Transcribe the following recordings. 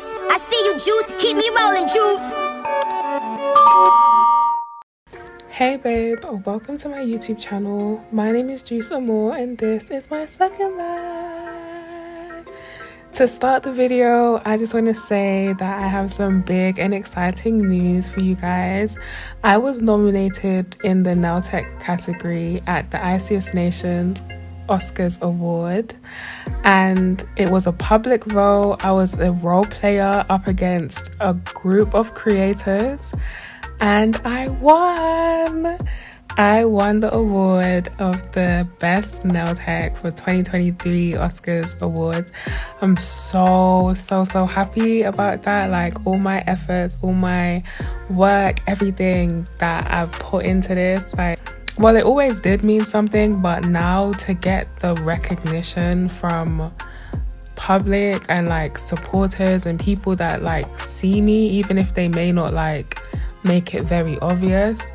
I see you juice, keep me rolling juice. Hey babe, welcome to my YouTube channel. My name is Juiice Amore and this is my second live. To start the video, I just want to say that I have some big and exciting news for you guys. I was nominated in the Nail Tech category at the Iceyest Nations Oscars Award, and it was a public role. I was a role player up against a group of creators, and I won. I won the award of the Best Nail Tech for 2023 Oscars Awards. I'm so, so, so happy about that. Like, all my efforts, all my work, everything that I've put into this, like, well, it always did mean something, but now to get the recognition from public and like supporters and people that like see me, even if they may not like make it very obvious,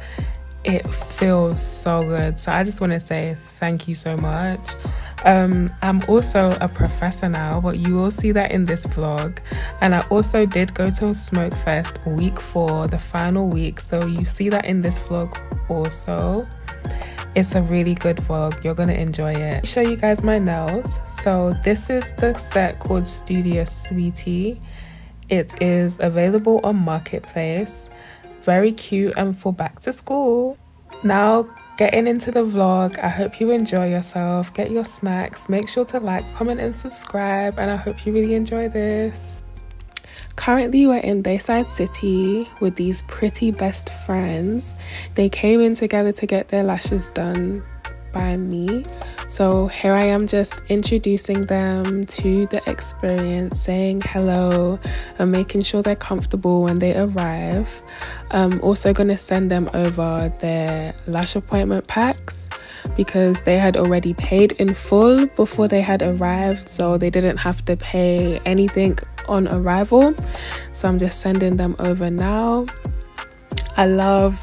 it feels so good. So I just want to say thank you so much. Um, I'm also a professor now, but you will see that in this vlog. And I also did go to Smokefest week four, the final week. So you see that in this vlog also. It's a really good vlog. You're gonna enjoy it. Show you guys my nails. So this is the set called Studio Sweetie. It is available on Marketplace. Very cute and for back to school. Now getting into the vlog. I hope you enjoy yourself. Get your snacks. Make sure to like, comment, and subscribe. And I hope you really enjoy this. Currently, we're in Bayside City with these pretty best friends. They came in together to get their lashes done by me. So here I am just introducing them to the experience, saying hello and making sure they're comfortable when they arrive. I'm also going to send them over their lash appointment packs because they had already paid in full before they had arrived, so they didn't have to pay anything on arrival. So I'm just sending them over now. I love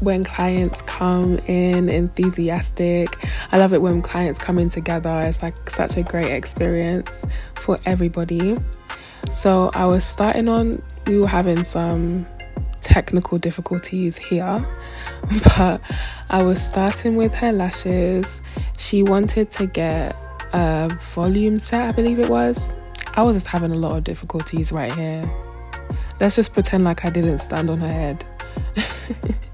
when clients come in enthusiastic. I love it when clients come in together. It's like such a great experience for everybody. So I was starting on, we were having some technical difficulties here, but I was starting with her lashes. She wanted to get a volume set, I believe it was. I was just having a lot of difficulties right here. Let's just pretend like I didn't stand on her head.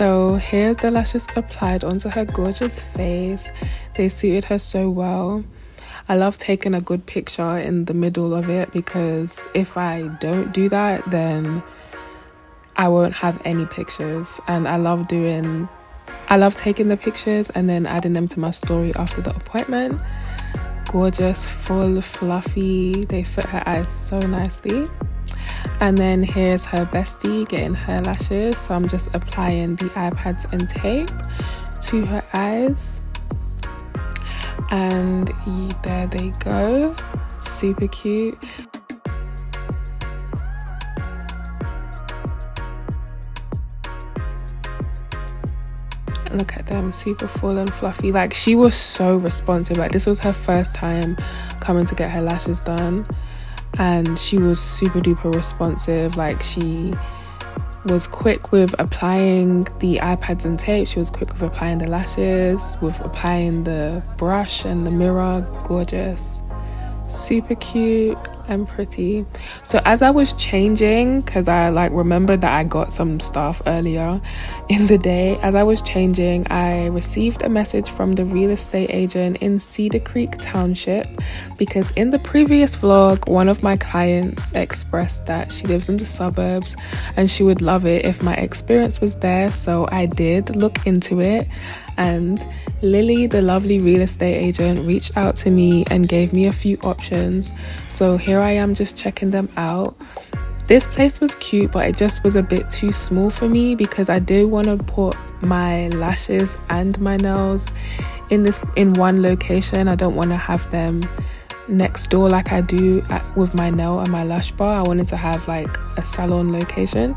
So here's the lashes applied onto her gorgeous face. They suited her so well. I love taking a good picture in the middle of it because if I don't do that, then I won't have any pictures. And I love doing, I love taking the pictures and then adding them to my story after the appointment. Gorgeous, full, fluffy. They fit her eyes so nicely. And then here's her bestie getting her lashes. So I'm just applying the eye pads and tape to her eyes. And there they go. Super cute. Look at them super full and fluffy like she was so responsive like this was her first time coming to get her lashes done and she was super duper responsive. Like she was quick with applying the eye pads and tape. She was quick with applying the lashes, with applying the brush and the mirror. Gorgeous. Super cute and pretty. So as I was changing, because I like remembered that I got some stuff earlier in the day, as I was changing, I received a message from the real estate agent in Cedar Creek Township because in the previous vlog, one of my clients expressed that she lives in the suburbs and she would love it if my experience was there. So I did look into it and Lily, the lovely real estate agent, reached out to me and gave me a few options. So here I am just checking them out. This place was cute, but it just was a bit too small for me because I do want to put my lashes and my nails in this in one location. I don't want to have them next door like I do at, with my nail and my lash bar. I wanted to have like a salon location.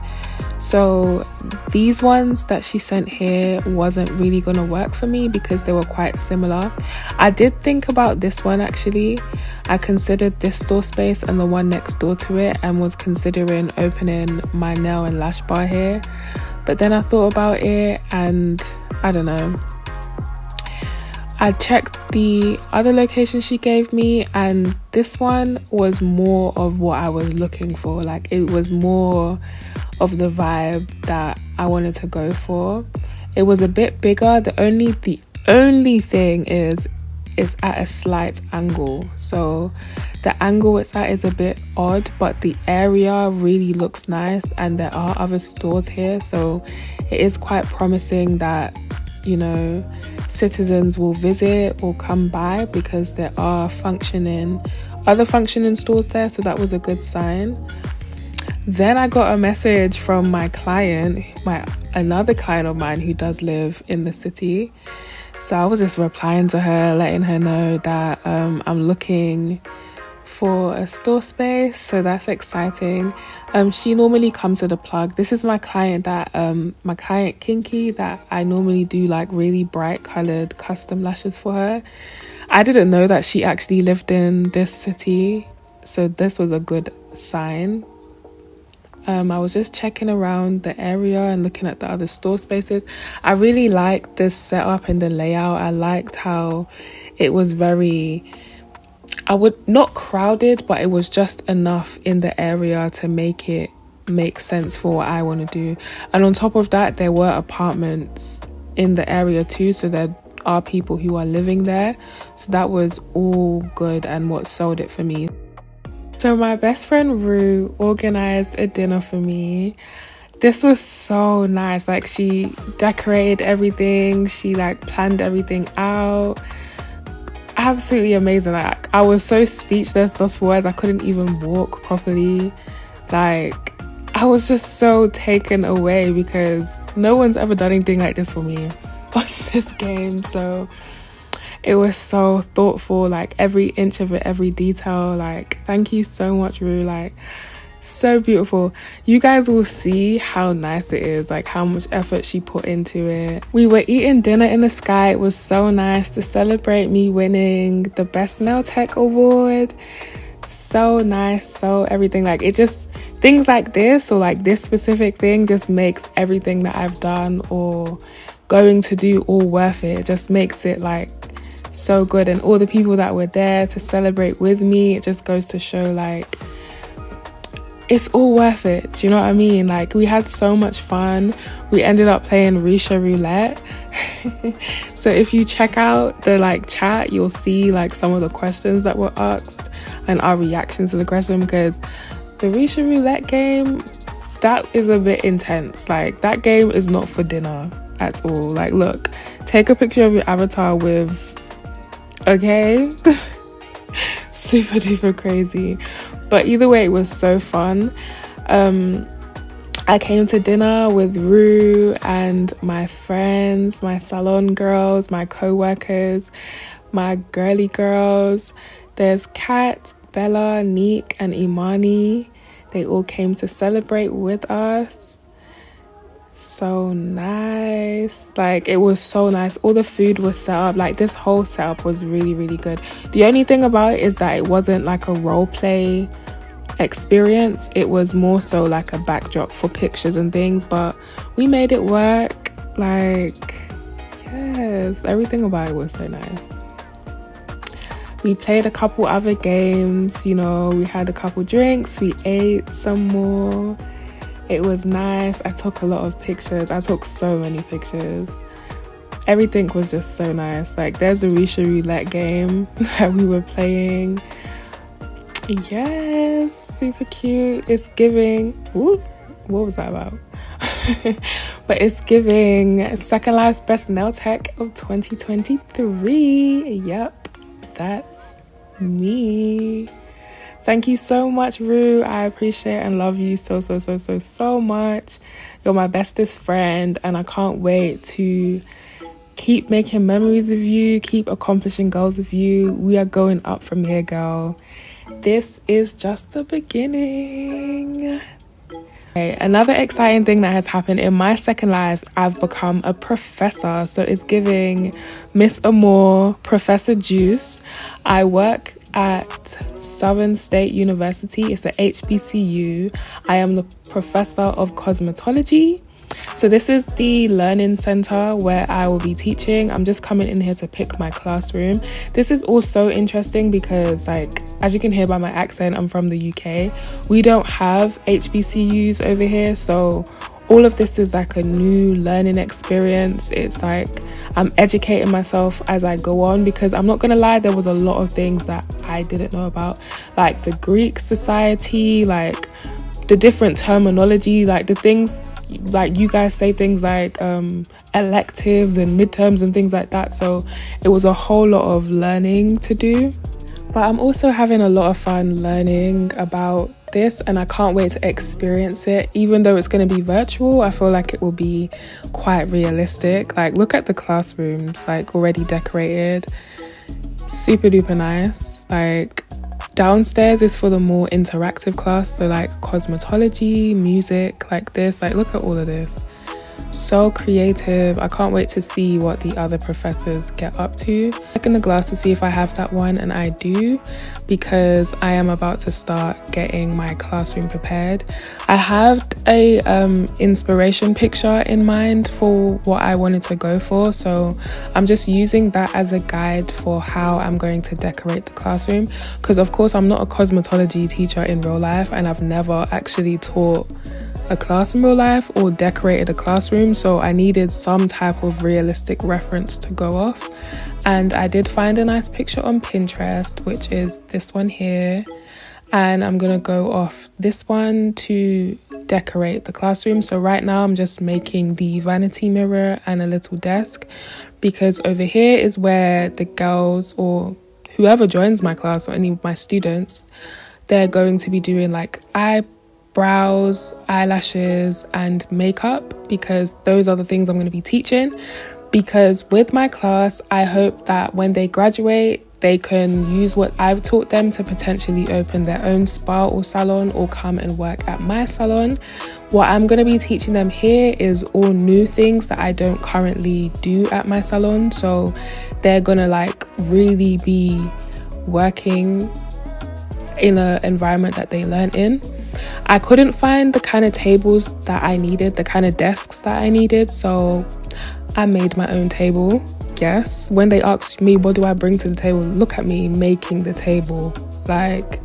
So these ones that she sent here wasn't really going to work for me because they were quite similar. I did think about this one actually. I considered this store space and the one next door to it and was considering opening my nail and lash bar here. But then I thought about it and I don't know. I checked the other location she gave me, and this one was more of what I was looking for. Like, it was more of the vibe that I wanted to go for. It was a bit bigger. The only the only thing is it's at a slight angle. So the angle it's at is a bit odd, but the area really looks nice and there are other stores here. So it is quite promising that, you know, citizens will visit or come by because there are functioning other functioning stores there so that was a good sign. Then i got a message from my client my another client of mine who does live in the city. So i was just replying to her letting her know that um, i'm looking for a store space, so that's exciting. Um, she normally comes to a plug. This is my client that um my client Kinky that I normally do like really bright colored custom lashes for her. I didn't know that she actually lived in this city, so this was a good sign. Um, I was just checking around the area and looking at the other store spaces. I really liked this setup and the layout. I liked how it was very I would not crowded, but it was just enough in the area to make it make sense for what I want to do. And on top of that, there were apartments in the area too, so there are people who are living there. So that was all good and what sold it for me. So my best friend Rue organized a dinner for me. This was so nice. Like she decorated everything, she like planned everything out absolutely amazing. Like I was so speechless for words. I couldn't even walk properly. Like I was just so taken away because no one's ever done anything like this for me on this game. So it was so thoughtful, like every inch of it, every detail. Like, thank you so much, Rue. Like, so beautiful. You guys will see how nice it is, like how much effort she put into it. We were eating dinner in the sky. It was so nice to celebrate me winning the Best Nail Tech Award. So nice, so everything. Like it just, things like this or like this specific thing just makes everything that I've done or going to do all worth it. It just makes it like so good. And all the people that were there to celebrate with me, it just goes to show like, it's all worth it. Do you know what I mean? Like, we had so much fun. We ended up playing Resha Roulette. so, if you check out the like chat, you'll see like some of the questions that were asked and our reactions to the question because the Resha Roulette game that is a bit intense. Like, that game is not for dinner at all. Like, look, take a picture of your avatar with, okay? Super duper crazy. But either way, it was so fun. Um, I came to dinner with Rue and my friends, my salon girls, my co workers, my girly girls. There's Kat, Bella, Neek, and Imani. They all came to celebrate with us. So nice. Like, it was so nice. All the food was set up. Like, this whole setup was really, really good. The only thing about it is that it wasn't like a role play experience. It was more so like a backdrop for pictures and things, but we made it work. Like, yes, everything about it was so nice. We played a couple other games, you know, we had a couple drinks, we ate some more. It was nice. I took a lot of pictures. I took so many pictures. Everything was just so nice. Like, there's a Resha Roulette game that we were playing. Yes, super cute. It's giving. Whoop, what was that about? but it's giving Second Life's Best Nail Tech of 2023. Yep, that's me. Thank you so much, Rue. I appreciate and love you so, so, so, so, so much. You're my bestest friend, and I can't wait to keep making memories of you, keep accomplishing goals with you. We are going up from here, girl. This is just the beginning. Okay, another exciting thing that has happened in my second life, I've become a professor. So it's giving Miss Amore, Professor Juice. I work at Southern State University. It's the HBCU. I am the professor of cosmetology. So, this is the learning center where I will be teaching. I'm just coming in here to pick my classroom. This is also interesting because, like, as you can hear by my accent, I'm from the UK. We don't have HBCUs over here, so all of this is like a new learning experience. It's like I'm educating myself as I go on because I'm not gonna lie, there was a lot of things that I didn't know about, like the Greek society, like the different terminology, like the things like you guys say things like um, electives and midterms and things like that. So it was a whole lot of learning to do. But I'm also having a lot of fun learning about this and I can't wait to experience it. Even though it's going to be virtual, I feel like it will be quite realistic. Like, look at the classrooms, like already decorated, super duper nice. Like, Downstairs is for the more interactive class, so like cosmetology, music, like this. Like, look at all of this so creative. I can't wait to see what the other professors get up to. Check in the glass to see if I have that one, and I do because I am about to start getting my classroom prepared. I have a um, inspiration picture in mind for what I wanted to go for, so I'm just using that as a guide for how I'm going to decorate the classroom. Because of course, I'm not a cosmetology teacher in real life, and I've never actually taught a class in real life or decorated a classroom, so I needed some type of realistic reference to go off. And I did find a nice picture on Pinterest, which is this one here. And I'm gonna go off this one to decorate the classroom. So, right now, I'm just making the vanity mirror and a little desk because over here is where the girls or whoever joins my class or any of my students they're going to be doing like eye brows, eyelashes, and makeup because those are the things I'm going to be teaching. Because with my class, I hope that when they graduate, they can use what I've taught them to potentially open their own spa or salon or come and work at my salon. What I'm going to be teaching them here is all new things that I don't currently do at my salon. So they're going to like really be working in an environment that they learn in. I couldn't find the kind of tables that I needed, the kind of desks that I needed, so I made my own table. Yes, when they asked me, what do I bring to the table? Look at me making the table. Like,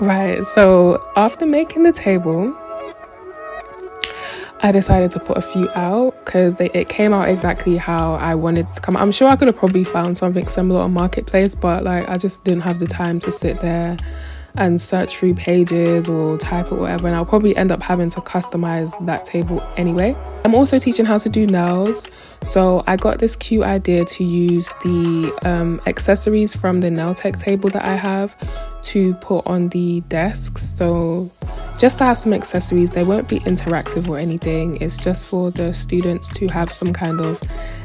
Right, so after making the table, I decided to put a few out because it came out exactly how I wanted to come. Out. I'm sure I could have probably found something similar on Marketplace, but like I just didn't have the time to sit there and search through pages or type it whatever and I'll probably end up having to customize that table anyway. I'm also teaching how to do nails so I got this cute idea to use the um, accessories from the nail tech table that I have to put on the desks. So just to have some accessories, they won't be interactive or anything. It's just for the students to have some kind of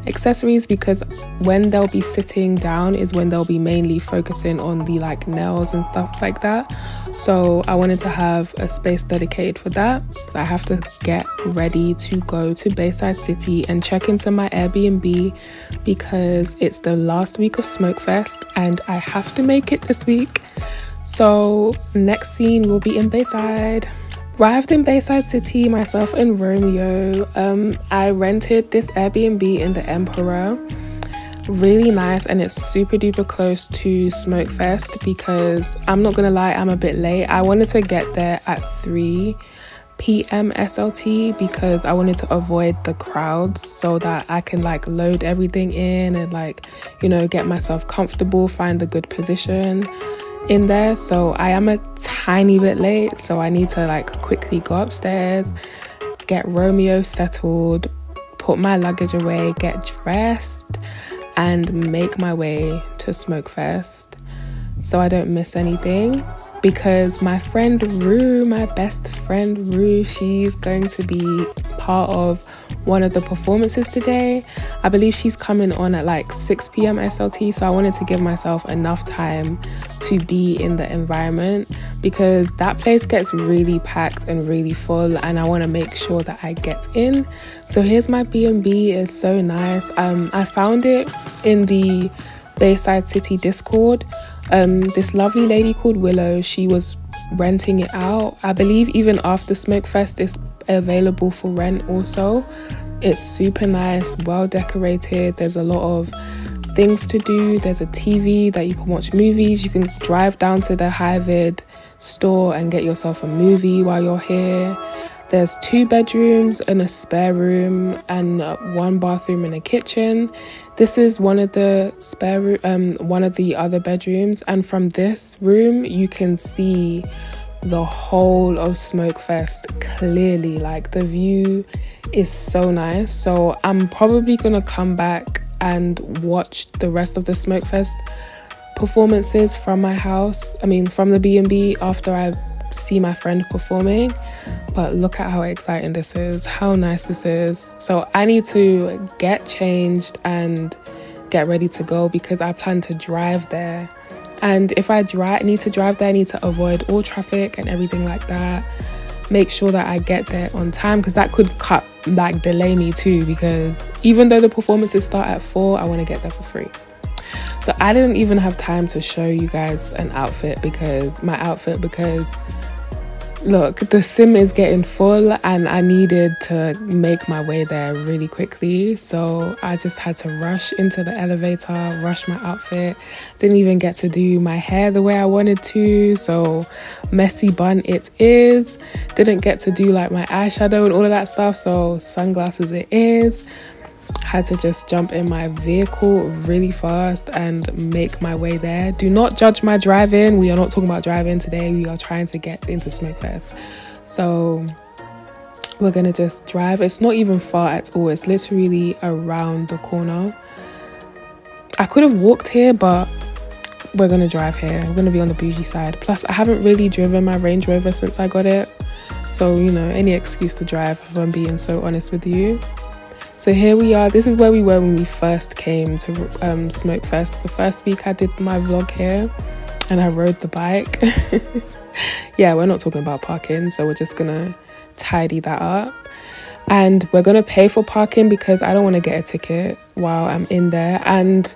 accessories because when they'll be sitting down is when they'll be mainly focusing on the like nails and stuff like that. So I wanted to have a space dedicated for that. I have to get ready to go to Bayside City and check into my Airbnb because it's the last week of Smokefest and I have to make it this week. So next scene will be in Bayside. Arrived in Bayside City, myself and Romeo. Um, I rented this Airbnb in the Emperor really nice and it's super duper close to Smokefest because I'm not gonna lie, I'm a bit late. I wanted to get there at 3 p.m. SLT because I wanted to avoid the crowds so that I can like load everything in and like, you know, get myself comfortable, find the good position in there. So I am a tiny bit late, so I need to like quickly go upstairs, get Romeo settled, put my luggage away, get dressed and make my way to smoke Smokefest so I don't miss anything because my friend Rue, my best friend Rue, she's going to be part of one of the performances today. I believe she's coming on at like 6 p.m. SLT, so I wanted to give myself enough time to be in the environment because that place gets really packed and really full and I want to make sure that I get in. So here's my B&B, it's so nice. Um I found it in the Bayside City Discord. Um, this lovely lady called Willow, she was renting it out. I believe even after Smokefest, it's available for rent also. It's super nice, well decorated. There's a lot of things to do. There's a TV that you can watch movies. You can drive down to the Hyvid store and get yourself a movie while you're here. There's two bedrooms and a spare room and one bathroom and a kitchen. This is one of the spare um one of the other bedrooms and from this room you can see the whole of Smokefest clearly. Like the view is so nice. So I'm probably going to come back and watch the rest of the Smokefest performances from my house. I mean from the B&B after I see my friend performing, but look at how exciting this is, how nice this is. So I need to get changed and get ready to go because I plan to drive there. And if I drive, need to drive there, I need to avoid all traffic and everything like that. Make sure that I get there on time because that could cut, like, delay me too. Because even though the performances start at four, I want to get there for free. So I didn't even have time to show you guys an outfit because my outfit because look, the sim is getting full and I needed to make my way there really quickly. So I just had to rush into the elevator, rush my outfit. Didn't even get to do my hair the way I wanted to. So messy bun it is. Didn't get to do like my eyeshadow and all of that stuff. So sunglasses it is had to just jump in my vehicle really fast and make my way there. Do not judge my driving. We are not talking about driving today. We are trying to get into Smokefest. So we're gonna just drive. It's not even far at all. It's literally around the corner. I could have walked here, but we're gonna drive here. We're gonna be on the bougie side. Plus, I haven't really driven my Range Rover since I got it. So, you know, any excuse to drive if I'm being so honest with you. So here we are. This is where we were when we first came to um, Smokefest. The first week I did my vlog here and I rode the bike. yeah, we're not talking about parking, so we're just gonna tidy that up. And we're gonna pay for parking because I don't want to get a ticket while I'm in there. And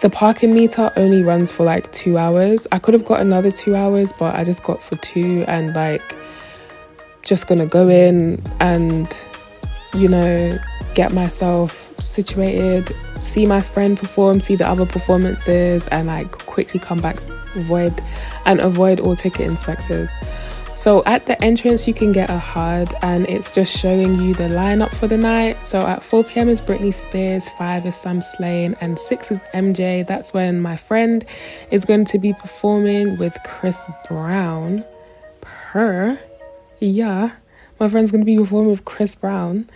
the parking meter only runs for like two hours. I could have got another two hours, but I just got for two and like just gonna go in and you know get myself situated, see my friend perform, see the other performances, and like quickly come back, avoid and avoid all ticket inspectors. So at the entrance, you can get a HUD and it's just showing you the lineup for the night. So at 4 p.m. is Britney Spears, 5 is Sam Slane, and 6 is MJ. That's when my friend is going to be performing with Chris Brown. Per, yeah, my friend's going to be performing with Chris Brown.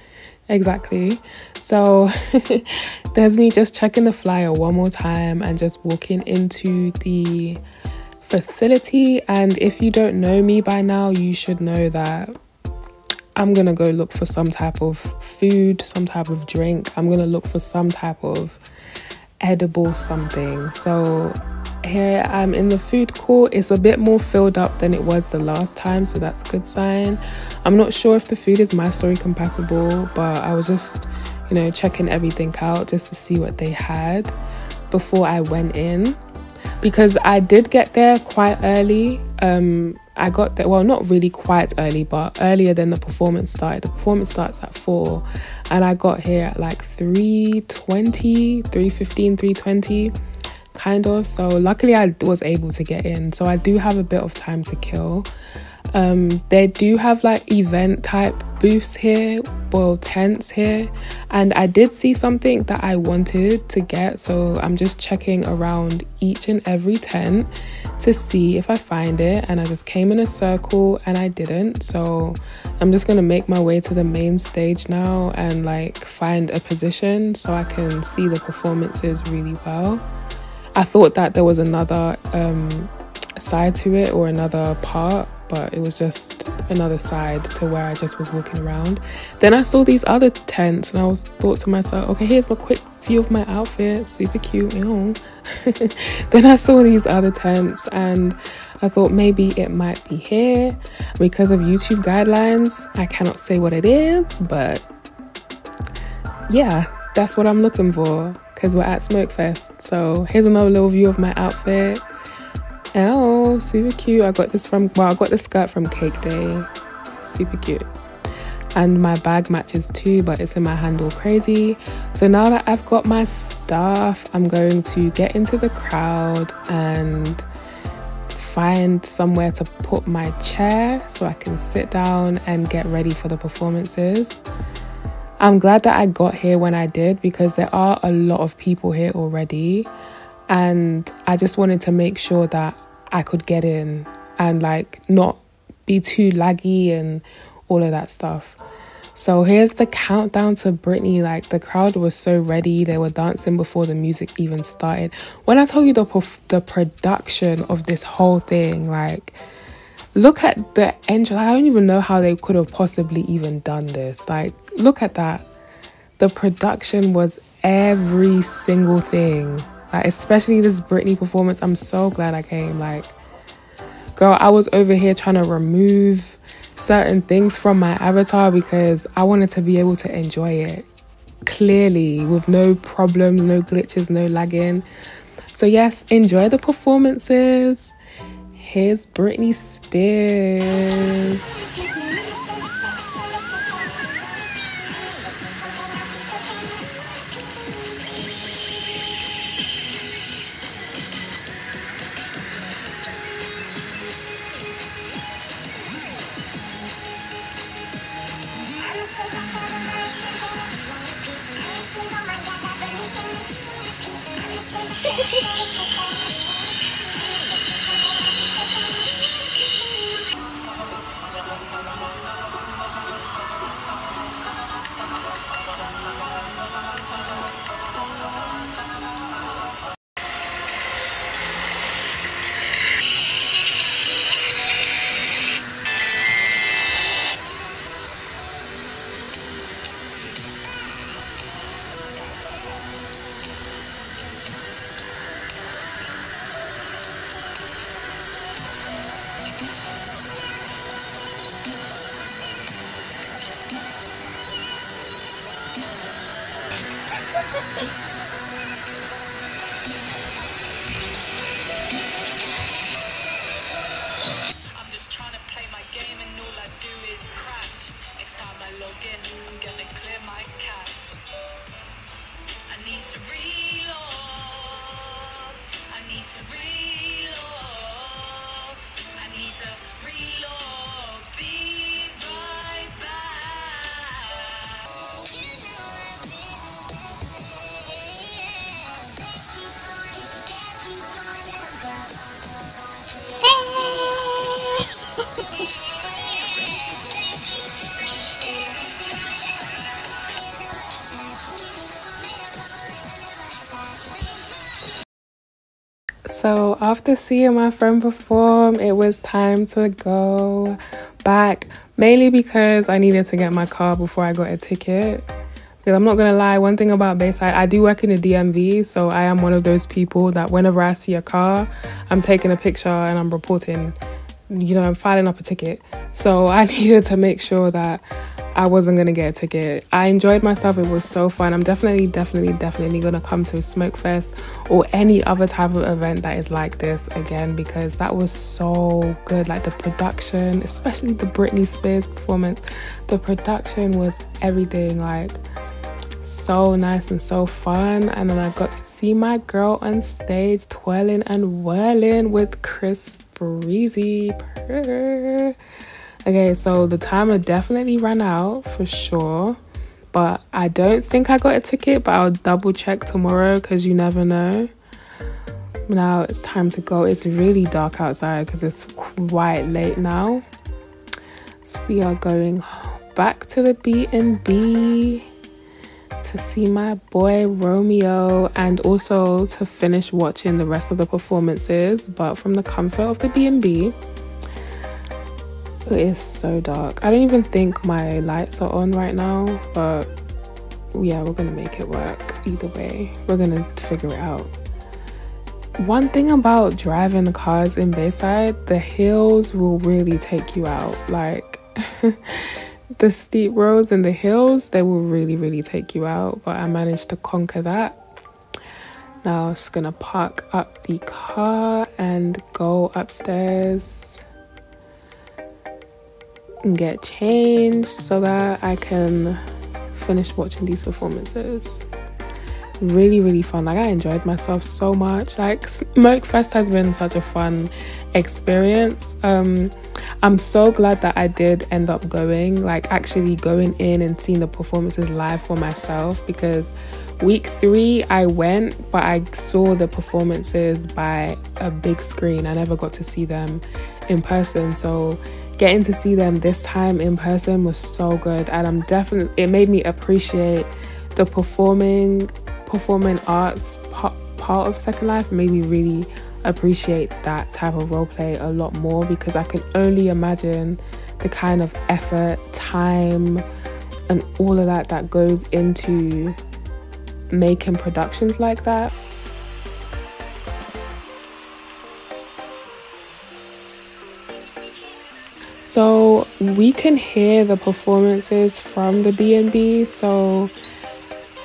Exactly. So there's me just checking the flyer one more time and just walking into the facility. And if you don't know me by now, you should know that I'm gonna go look for some type of food, some type of drink. I'm gonna look for some type of edible something. So here I'm in the food court. It's a bit more filled up than it was the last time, so that's a good sign. I'm not sure if the food is my story compatible, but I was just, you know, checking everything out just to see what they had before I went in. Because I did get there quite early. Um, I got there, well, not really quite early, but earlier than the performance started. The performance starts at 4, and I got here at like 3.20, 3.15, 3.20 kind of. So luckily I was able to get in. So I do have a bit of time to kill. Um, they do have like event type booths here, well, tents here, and I did see something that I wanted to get, so I'm just checking around each and every tent to see if I find it. And I just came in a circle and I didn't, so I'm just gonna make my way to the main stage now and like find a position so I can see the performances really well. I thought that there was another um, side to it or another part but it was just another side to where I just was walking around. Then I saw these other tents and I was thought to myself, okay, here's a quick view of my outfit, super cute, then I saw these other tents and I thought maybe it might be here. Because of YouTube guidelines, I cannot say what it is, but yeah, that's what I'm looking for because we're at Smokefest. So here's another little view of my outfit. Oh, super cute. I got this from, well, I got the skirt from Cake Day. Super cute. And my bag matches too, but it's in my hand all crazy. So now that I've got my stuff, I'm going to get into the crowd and find somewhere to put my chair so I can sit down and get ready for the performances. I'm glad that I got here when I did because there are a lot of people here already and I just wanted to make sure that I could get in and like not be too laggy and all of that stuff. So here's the countdown to Britney. Like the crowd was so ready; they were dancing before the music even started. When I tell you the the production of this whole thing, like look at the angel. I don't even know how they could have possibly even done this. Like look at that. The production was every single thing. Like, especially this Britney performance, I'm so glad I came. Like, girl, I was over here trying to remove certain things from my avatar because I wanted to be able to enjoy it clearly with no problems, no glitches, no lagging. So, yes, enjoy the performances. Here's Britney Spears. So, after seeing my friend perform, it was time to go back, mainly because I needed to get my car before I got a ticket. Because I'm not gonna lie, one thing about Bayside, I do work in the DMV, so I am one of those people that whenever I see a car, I'm taking a picture and I'm reporting, you know, I'm filing up a ticket. So I needed to make sure that I wasn't gonna get a ticket. I enjoyed myself, it was so fun. I'm definitely, definitely, definitely gonna come to a smoke fest or any other type of event that is like this again because that was so good. Like the production, especially the Britney Spears performance, the production was everything. Like so nice and so fun. And then I got to see my girl on stage twirling and whirling with Chris Breezy. Okay, so the timer definitely ran out for sure. But I don't think I got a ticket, but I'll double check tomorrow because you never know. Now it's time to go. It's really dark outside because it's quite late now. So we are going back to the B&B to see my boy Romeo and also to finish watching the rest of the performances but from the comfort of the B&B it is so dark. I don't even think my lights are on right now but yeah we're gonna make it work either way. We're gonna figure it out. One thing about driving the cars in Bayside the hills will really take you out. Like the steep roads and the hills, they will really, really take you out. But I managed to conquer that. Now I'm just gonna park up the car and go upstairs and get changed so that I can finish watching these performances. Really, really fun. Like I enjoyed myself so much. Like Smoke Fest has been such a fun experience. Um I'm so glad that I did end up going, like actually going in and seeing the performances live for myself because week three I went, but I saw the performances by a big screen. I never got to see them in person. So getting to see them this time in person was so good. And I'm definitely, it made me appreciate the performing, performing arts part, of Second Life, made me really appreciate that type of role play a lot more because I can only imagine the kind of effort, time, and all of that that goes into making productions like that. So we can hear the performances from the B&B. So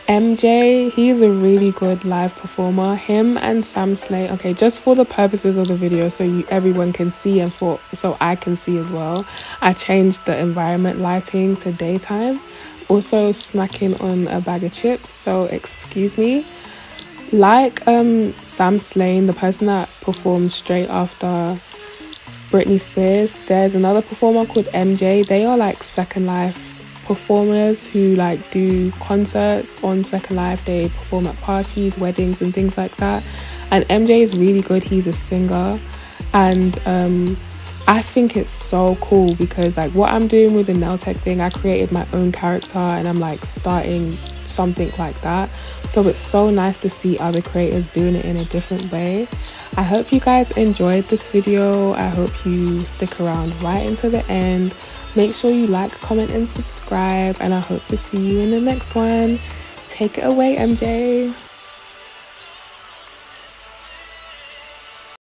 MJ, he's a really good live performer. Him and Sam Slay. Okay, just for the purposes of the video, so you everyone can see and for so I can see as well. I changed the environment lighting to daytime. Also snacking on a bag of chips, so excuse me. Like um Sam Slane, the person that performed straight after Britney Spears, there's another performer called MJ. They are like Second Life performers who like do concerts on Second Life. They perform at parties, weddings, and things like that. And MJ is really good. He's a singer, and um, I think it's so cool because like what I'm doing with the nail tech thing, I created my own character, and I'm like starting something like that. So it's so nice to see other creators doing it in a different way. I hope you guys enjoyed this video. I hope you stick around right into the end. Make sure you like, comment, and subscribe. And I hope to see you in the next one. Take it away, MJ.